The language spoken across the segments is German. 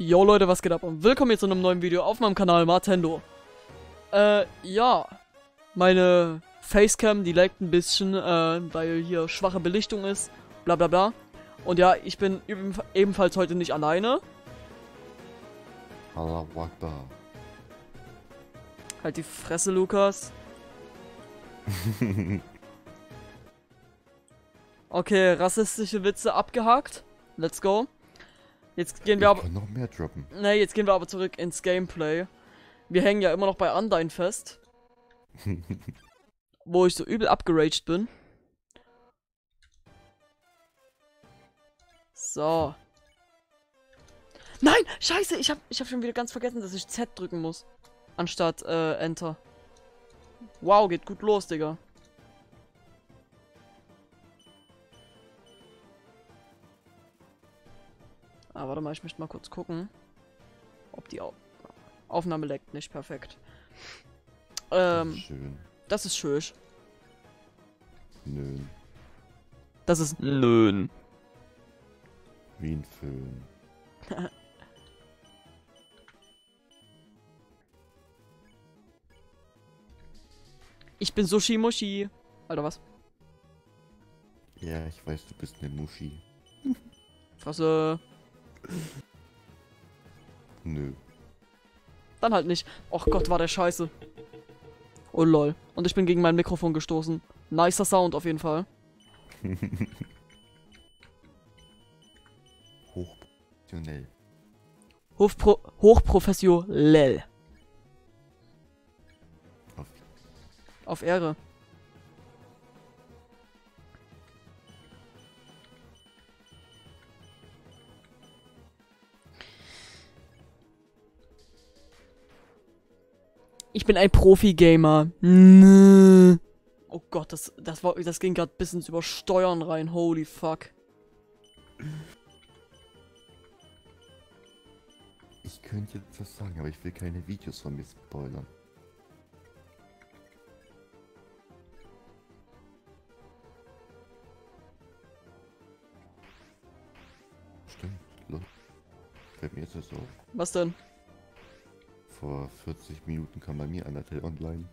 Yo Leute, was geht ab und willkommen hier zu einem neuen Video auf meinem Kanal Martendo. Äh, ja. Meine Facecam, die leckt ein bisschen, äh, weil hier schwache Belichtung ist, bla bla bla. Und ja, ich bin ebenfalls heute nicht alleine. Allah Akbar. Halt die Fresse, Lukas. okay, rassistische Witze abgehakt. Let's go. Jetzt gehen wir ich aber. noch mehr droppen. Ne, jetzt gehen wir aber zurück ins Gameplay. Wir hängen ja immer noch bei Undyne fest. wo ich so übel abgeraged bin. So. Nein! Scheiße! Ich hab, ich hab schon wieder ganz vergessen, dass ich Z drücken muss. Anstatt äh, Enter. Wow, geht gut los, Digga. Ah, warte mal, ich möchte mal kurz gucken, ob die Au Aufnahme leckt nicht perfekt. Ähm, das ist schön. Das ist schön. Nö. Das ist nön. Wie ein Föhn. ich bin Sushi Mushi. Alter, was? Ja, ich weiß, du bist eine Muschi. Fresse. Nö. Dann halt nicht. Och Gott, war der scheiße. Oh lol. Und ich bin gegen mein Mikrofon gestoßen. Nicer Sound auf jeden Fall. Hochprofessionell. Hochpro hochprofessionell. Auf Auf Ehre. Ich bin ein Profi-Gamer. Oh Gott, das, das, war, das ging gerade bis ins Übersteuern rein. Holy fuck. Ich könnte jetzt was sagen, aber ich will keine Videos von mir spoilern. Stimmt, los. Fällt mir jetzt das auf. Was denn? Vor 40 Minuten kam bei mir Undertale online.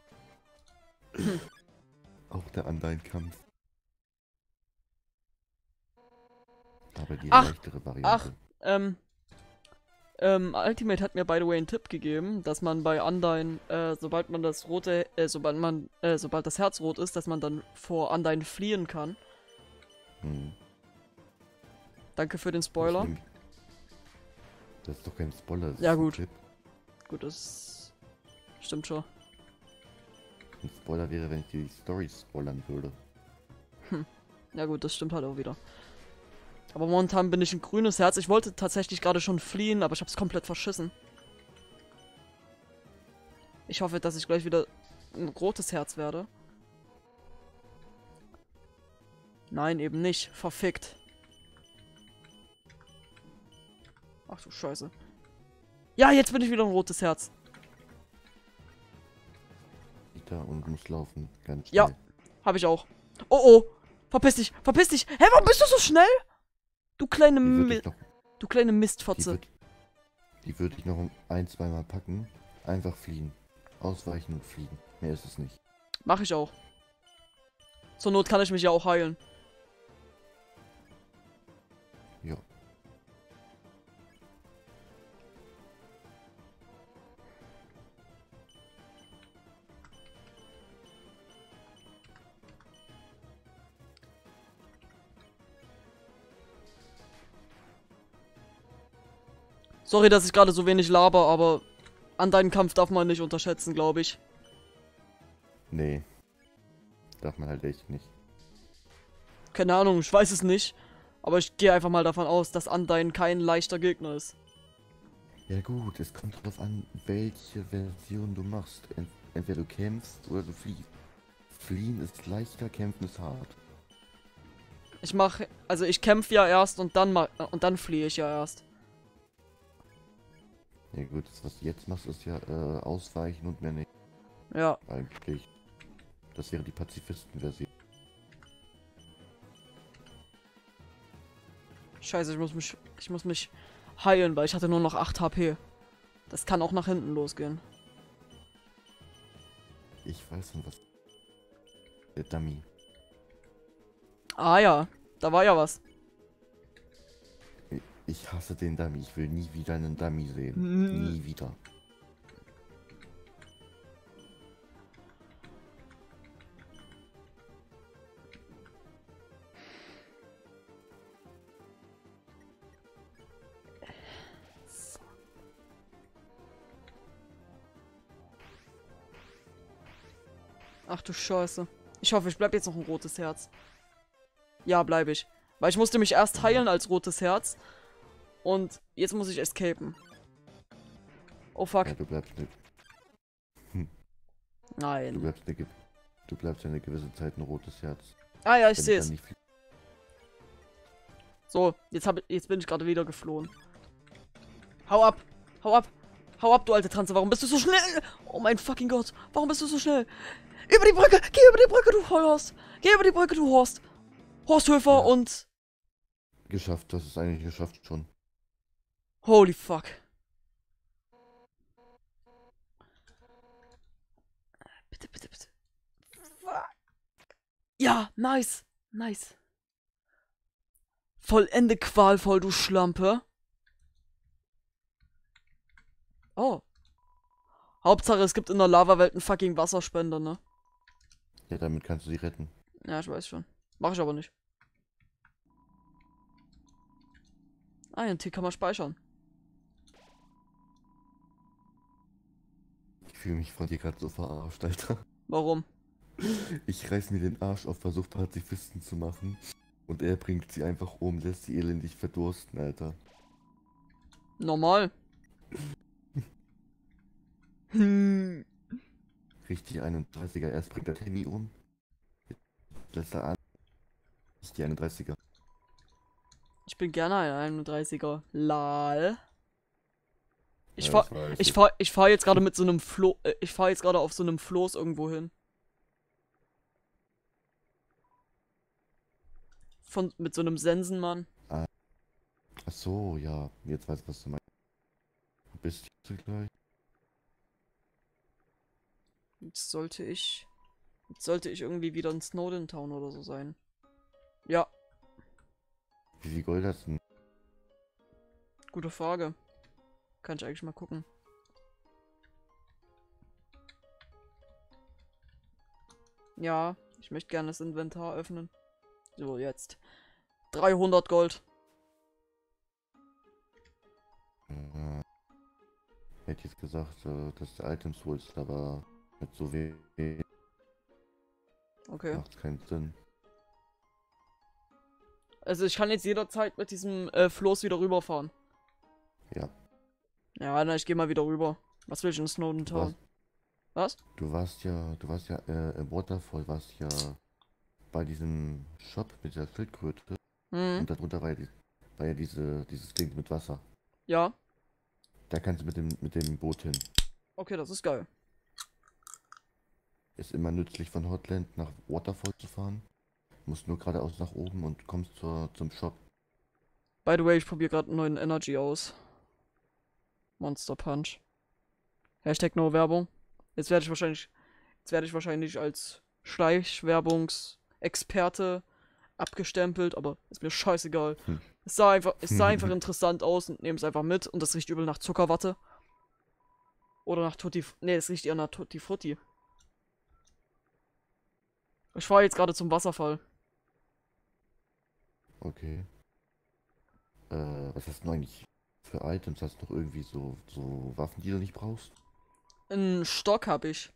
Auch der Undyne-Kampf. Aber die Ach, leichtere Variante. Ähm, ähm, Ultimate hat mir by the way einen Tipp gegeben, dass man bei Undyne, äh, sobald man das rote, äh, sobald man, äh, sobald das Herz rot ist, dass man dann vor Undyne fliehen kann. Hm. Danke für den Spoiler. Das ist doch kein Spoiler. Das Ja, ist ein gut. Tipp. Gut, das stimmt schon. Ein Spoiler wäre, wenn ich die Story spoilern würde. Ja gut, das stimmt halt auch wieder. Aber momentan bin ich ein grünes Herz. Ich wollte tatsächlich gerade schon fliehen, aber ich hab's komplett verschissen. Ich hoffe, dass ich gleich wieder ein rotes Herz werde. Nein, eben nicht. Verfickt. Ach du Scheiße. Ja, jetzt bin ich wieder ein rotes Herz. Ich da und muss laufen. Ganz schnell. Ja. Hab ich auch. Oh oh. Verpiss dich. Verpiss dich. Hä, warum bist du so schnell? Du kleine Mi noch, Du kleine Mistfotze. würd, die würde ich noch um ein, zweimal packen. Einfach fliehen. Ausweichen und fliegen. Mehr ist es nicht. Mach ich auch. Zur Not kann ich mich ja auch heilen. Sorry, dass ich gerade so wenig laber, aber an deinen Kampf darf man nicht unterschätzen, glaube ich. Nee. Darf man halt echt nicht. Keine Ahnung, ich weiß es nicht. Aber ich gehe einfach mal davon aus, dass Undyne kein leichter Gegner ist. Ja gut, es kommt darauf an, welche Version du machst. Ent entweder du kämpfst oder du fliehst. Fliehen ist leichter, kämpfen ist hart. Ich mache, also ich kämpfe ja erst und dann und dann fliehe ich ja erst. Ja gut, das, was du jetzt machst, ist ja äh, ausweichen und mehr nicht. Ja, Eigentlich. Das wäre die Pazifisten-Version. scheiße, ich muss mich, ich muss mich heilen, weil ich hatte nur noch 8 HP. Das kann auch nach hinten losgehen. Ich weiß schon was. Der Dummy. Ah ja, da war ja was. Ich hasse den Dummy. Ich will nie wieder einen Dummy sehen. Mhm. Nie wieder. Ach du Scheiße. Ich hoffe, ich bleib jetzt noch ein rotes Herz. Ja, bleibe ich. Weil ich musste mich erst heilen als rotes Herz. Und jetzt muss ich escapen. Oh fuck. Ja, du bleibst eine, du Nein. bleibst eine, du bleibst eine gewisse Zeit ein rotes Herz. Ah ja, ich sehe es. nicht So, jetzt, hab, jetzt bin ich gerade wieder geflohen. Hau ab! Hau ab! Hau ab, du alte Transe, warum bist du so schnell? Oh mein fucking Gott, warum bist du so schnell? Über die Brücke! Geh über die Brücke, du Horst! Geh über die Brücke, du Horst! Horst Höfer Ja. und... Geschafft, das ist eigentlich geschafft schon. Holy fuck. Bitte, bitte, bitte. Ja, nice. Nice. Vollende qualvoll, du Schlampe. Oh. Hauptsache, es gibt in der Lava-Welt einen fucking Wasserspender, ne? Ja, damit kannst du sie retten. Ja, ich weiß schon. Mach ich aber nicht. Ah, ein T kann man speichern. Fühle mich von dir gerade so verarscht, Alter. Warum? Ich reiß mir den Arsch auf, versuch Pazifisten zu machen. Und er bringt sie einfach um, lässt sie elendig verdursten, Alter. Normal. hm. Richtig 31er, erst bringt er Tammy um. Jetzt lässt er an. Ist die 31er. Ich bin gerne ein 31er. Lal. Ich Ja, fahr, ich fahr, ich fahr jetzt gerade mit so einem Flo, äh, ich fahr jetzt gerade auf so einem Floß irgendwo hin. Von, mit so einem Sensenmann. Ach so, ja. Jetzt weiß ich, was du meinst. Du bist hier gleich. Jetzt sollte ich, jetzt sollte ich irgendwie wieder in Snowden Town oder so sein. Ja, Wie viel Gold hast du? denn? gute Frage. Kann ich eigentlich mal gucken. Ja, ich möchte gerne das Inventar öffnen. So, jetzt. 300 Gold. Äh, hätte jetzt gesagt, äh, dass du Items holst, aber mit so wenig Okay. macht keinen Sinn. Also ich kann jetzt jederzeit mit diesem äh, Floß wieder rüberfahren. Ja. Ja, na, ich gehe mal wieder rüber. Was will ich in Snowden Town? Was? du warst ja, du warst ja äh, im Waterfall, warst ja bei diesem Shop mit der Schildkröte Hm. und darunter war ja, die, war ja diese, dieses Ding mit Wasser. Ja. Da kannst du mit dem, mit dem Boot hin. Okay, das ist geil. Ist immer nützlich von Hotland nach Waterfall zu fahren. Musst nur geradeaus nach oben und kommst zur, zum Shop. By the way, ich probiere gerade einen neuen Energy aus. Monster Punch. Hashtag No Werbung. Jetzt werde ich wahrscheinlich, jetzt werde ich wahrscheinlich als Schleichwerbungsexperte abgestempelt, aber ist mir scheißegal. Hm. Es sah einfach, es sah einfach interessant aus und nehme es einfach mit und das riecht übel nach Zuckerwatte. Oder nach Tutti, nee, es riecht eher nach Tutti Frutti. Ich fahre jetzt gerade zum Wasserfall. Okay. Äh, was du eigentlich für Items? Hast du noch irgendwie so, so Waffen, die du nicht brauchst? Einen Stock habe ich.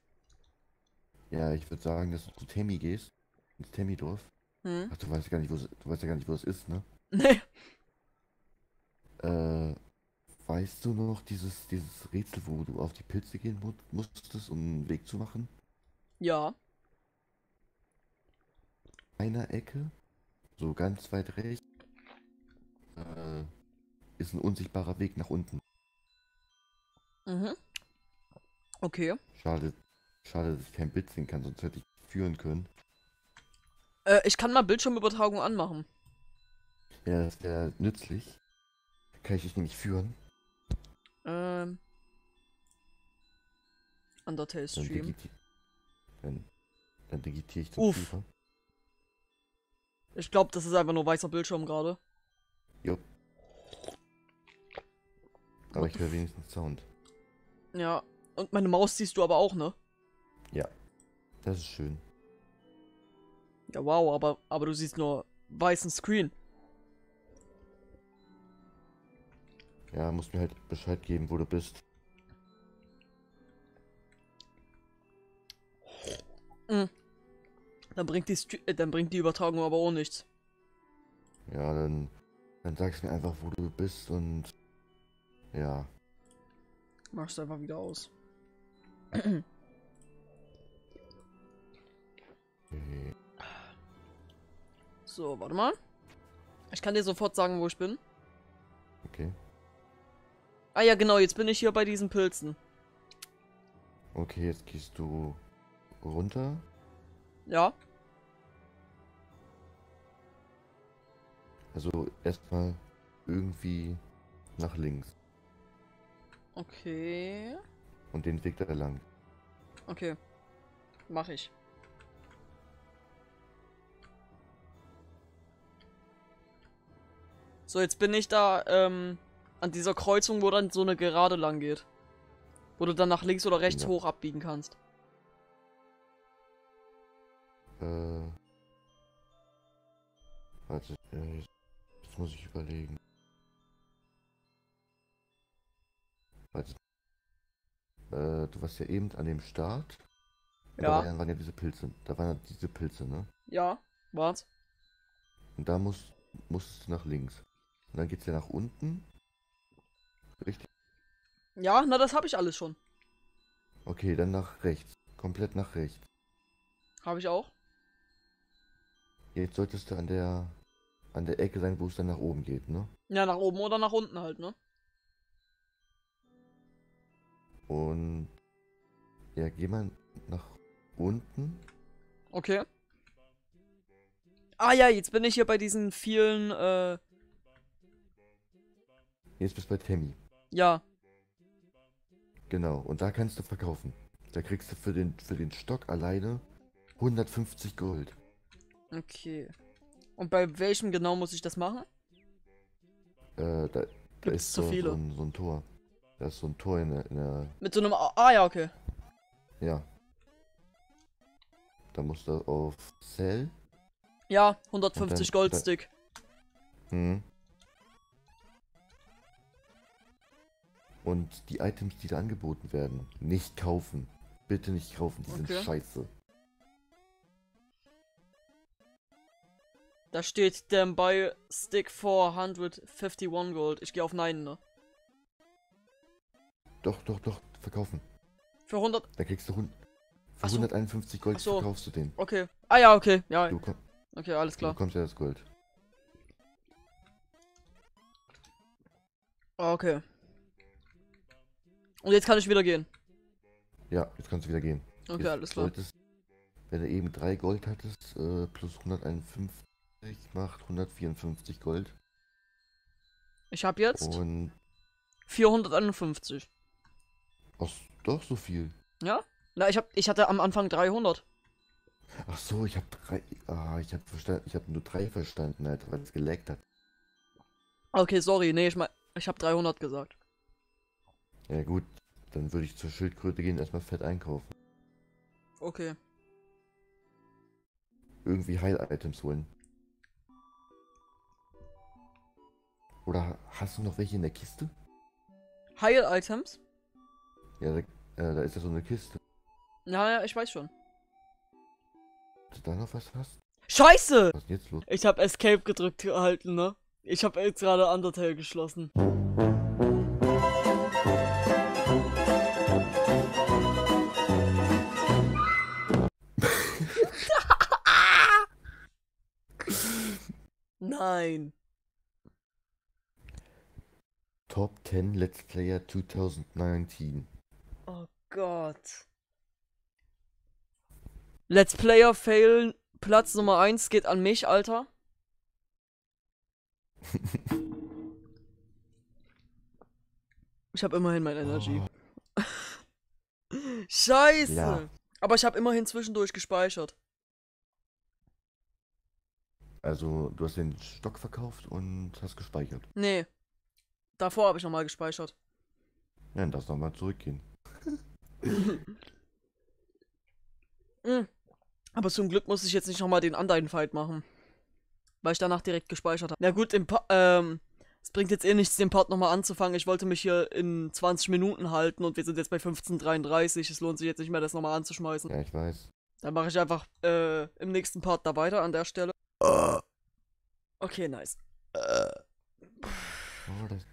Ja, ich würde sagen, dass du zu Temi gehst. Ins Temi-Dorf. Hm? Ach, du weißt ja gar nicht, wo es, du weißt ja gar nicht, wo es ist, ne? Nee. Äh, weißt du noch dieses, dieses Rätsel, wo du auf die Pilze gehen mu musstest, um einen Weg zu machen? Ja. Einer Ecke, so ganz weit rechts, ist ein unsichtbarer Weg nach unten. Mhm. Okay. Schade, schade, dass ich kein Bild sehen kann, sonst hätte ich führen können. Äh, ich kann mal Bildschirmübertragung anmachen. Ja, das wäre nützlich. kann ich dich nämlich führen. Ähm. Undertale Stream. dann, dann digitiere ich zum Uff. Ich glaube, das ist einfach nur weißer Bildschirm gerade. Aber ich höre wenigstens Sound. Ja. Und meine Maus siehst du aber auch, ne? Das ist schön. Ja, wow, aber, aber du siehst nur weißen Screen. Ja, musst mir halt Bescheid geben, wo du bist. Dann bringt die, Stre äh, dann bringt die Übertragung aber auch nichts. Ja, dann, dann sagst mir einfach, wo du bist und ja. Machst einfach wieder aus. So, warte mal. Ich kann dir sofort sagen, wo ich bin. Okay. Ah ja, genau, jetzt bin ich hier bei diesen Pilzen. Okay, jetzt gehst du runter. Ja. Also erstmal irgendwie nach links. Okay. Und den Weg da lang. Okay. Mach ich. So, jetzt bin ich da, ähm, an dieser Kreuzung, wo dann so eine Gerade lang geht. Wo du dann nach links oder rechts Ja. hoch abbiegen kannst. Äh. Warte, äh, jetzt, jetzt muss ich überlegen. Warte. Äh, du warst ja eben an dem Start. Ja. Da waren, ja diese Pilze. Da waren ja diese Pilze, ne? Ja, warte. Und da musst, musstest du nach links. Und dann geht's ja nach unten. Richtig? Ja, na, das habe ich alles schon. Okay, dann nach rechts. Komplett nach rechts. Habe ich auch. Jetzt solltest du an der an der Ecke sein, wo es dann nach oben geht, ne? Ja, nach oben oder nach unten halt, ne? Und ja, geh mal nach unten. Okay. Ah ja, jetzt bin ich hier bei diesen vielen, äh, Jetzt bist du bei Tammy. ja. Genau. Und da kannst du verkaufen. Da kriegst du für den für den Stock alleine 150 Gold. Okay. Und bei welchem genau muss ich das machen? Äh, da, da ist zu so, viele? so, ein, so ein Tor. Da ist so ein Tor in der, in der Mit so einem, ah ja, okay. ja. Da musst du auf Sell. Ja, 150 Und dann- Goldstick. Mhm. Und die Items, die da angeboten werden, nicht kaufen. Bitte nicht kaufen, die Okay. sind scheiße. Da steht dann bei Stick 451 Gold. Ich gehe auf Nein, ne? Doch, doch, doch, verkaufen. Für 100. Da kriegst du hun- für Ach so. 151 Gold Ach so. verkaufst du den. Okay. Ah ja, okay. Ja, Du, komm, okay, alles du klar. bekommst ja das Gold. Ah, Okay. Und jetzt kann ich wieder gehen. Ja, jetzt kannst du wieder gehen. Okay, jetzt alles klar. Solltest, wenn du eben 3 Gold hattest, äh, plus 151 macht 154 Gold. Ich habe jetzt Und. 451. Ach, doch so viel. Ja? Na, ich hab, ich hatte am Anfang 300. Ach so, ich habe drei. Ah, ich habe verstanden. Ich habe nur drei verstanden, Alter, weil es geleckt hat. Okay, sorry. Nee, ich mein, ich habe 300 gesagt. Ja gut, dann würde ich zur Schildkröte gehen, erstmal fett einkaufen. Okay. Irgendwie Heil-Items holen. Oder hast du noch welche in der Kiste? Heil-Items? Ja, da, äh, da ist ja so eine Kiste. Ja, ja, ich weiß schon. Ob du da noch was hast? Scheiße! Was ist jetzt los? Ich habe Escape gedrückt gehalten, ne? Ich habe jetzt gerade Undertale geschlossen. Nein. Top 10 Let's Player 2019. Oh Gott. Let's Player Fail Platz Nummer 1 geht an mich, Alter. Ich habe immerhin mein Energy. Scheiße! Ja. Aber ich habe immerhin zwischendurch gespeichert. Also, du hast den Stock verkauft und hast gespeichert. Nee. Davor habe ich nochmal gespeichert. Ja, dann darfst du nochmal zurückgehen. Aber zum Glück muss ich jetzt nicht nochmal den anderen Fight machen. Weil ich danach direkt gespeichert habe. Na gut, im pa ähm, es bringt jetzt eh nichts, den Part nochmal anzufangen. Ich wollte mich hier in 20 Minuten halten und wir sind jetzt bei 15.33. Es lohnt sich jetzt nicht mehr, das nochmal anzuschmeißen. Ja, ich weiß. Dann mache ich einfach äh, im nächsten Part da weiter an der Stelle. Okay, nice. Oh, das